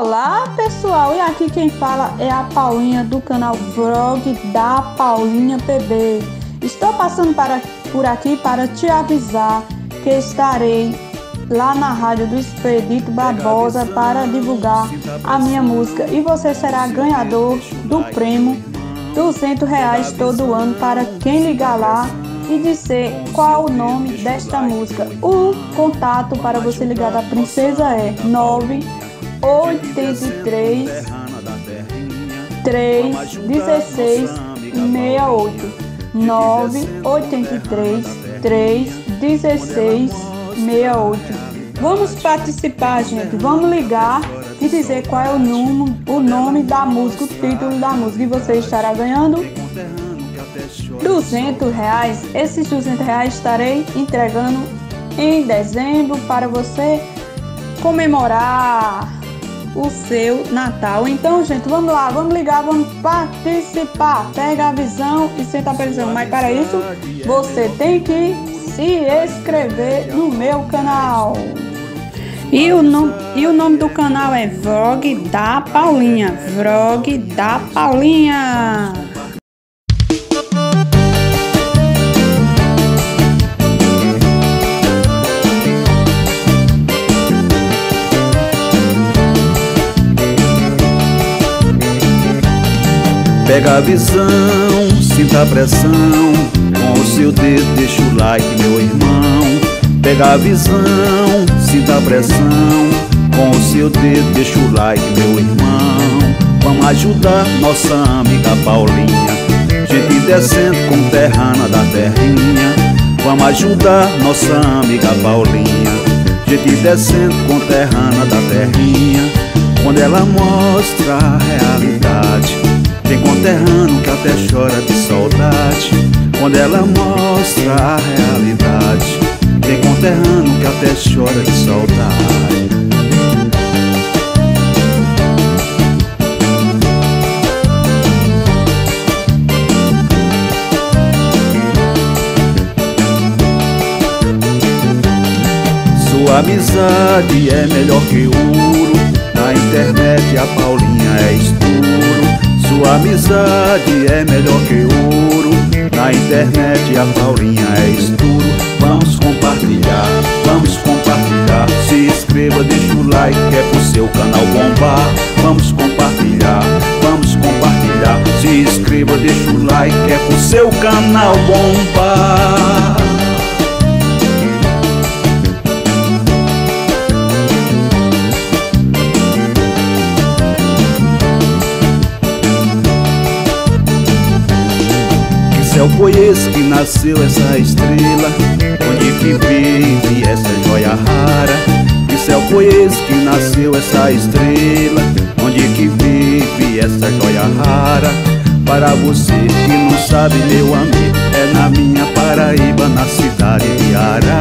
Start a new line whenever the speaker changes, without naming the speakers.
Olá pessoal, e aqui quem fala é a Paulinha do canal Vlog da Paulinha PB. Estou passando para, por aqui para te avisar que estarei lá na rádio do Expedito Barbosa para divulgar a minha música. E você será ganhador do prêmio 200 reais todo ano para quem ligar lá e dizer qual o nome desta música. O contato para você ligar da princesa é 9 83 3 16 68 9 83 3 16 68 Vamos participar, gente. Vamos ligar e dizer qual é o nome, o nome da música, o título da música. E você estará ganhando 200 reais. Esses 200 reais estarei entregando em dezembro para você comemorar o seu Natal. Então, gente, vamos lá, vamos ligar, vamos participar. Pega a visão e senta a pressão. Mas para isso, você tem que se inscrever no meu canal. E o, e o nome do canal é Vlog da Paulinha. Vlog da Paulinha.
Pega a visão, sinta a pressão. Com o seu dedo deixa o like, meu irmão. Pega a visão, sinta a pressão. Com o seu dedo deixa o like, meu irmão. Vamos ajudar nossa amiga Paulinha. Gente decente, conterrânea da terrinha. Vamos ajudar nossa amiga Paulinha. Gente decente, conterrânea da terrinha. Quando ela mostra a realidade conterrâneo que até chora de saudade Quando ela mostra a realidade. Tem conterrâneo que até chora de saudade. Sua amizade é melhor que ouro. Na internet a Paulinha é estouro sua amizade é melhor que ouro. Na internet a Paulinha é estouro Vamos compartilhar, vamos compartilhar. Se inscreva, deixa o like é pro seu canal bombar. Vamos compartilhar, vamos compartilhar. Se inscreva, deixa o like é pro seu canal bombar céu foi esse que nasceu essa estrela Onde que vive essa joia rara. Que céu foi esse que nasceu essa estrela Onde que vive essa joia rara. Para você que não sabe, meu amigo É na minha Paraíba, na cidade de Ará